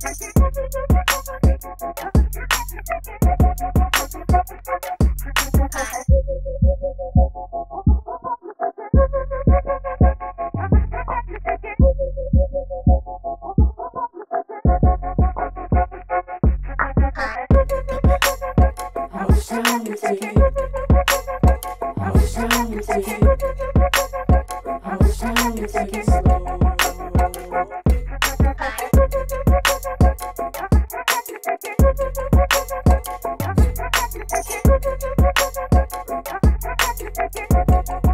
I was trying to take it. I was trying to take it slow. Thank you.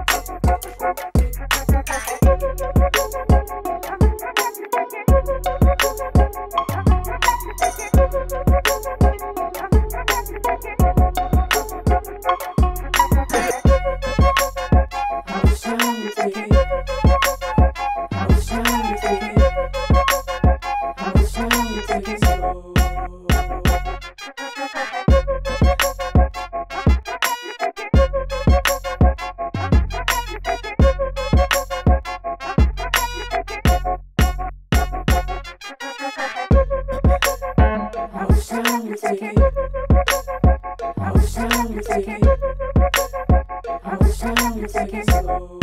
I was trying to take it. I was trying to take it. I was trying to take it slow.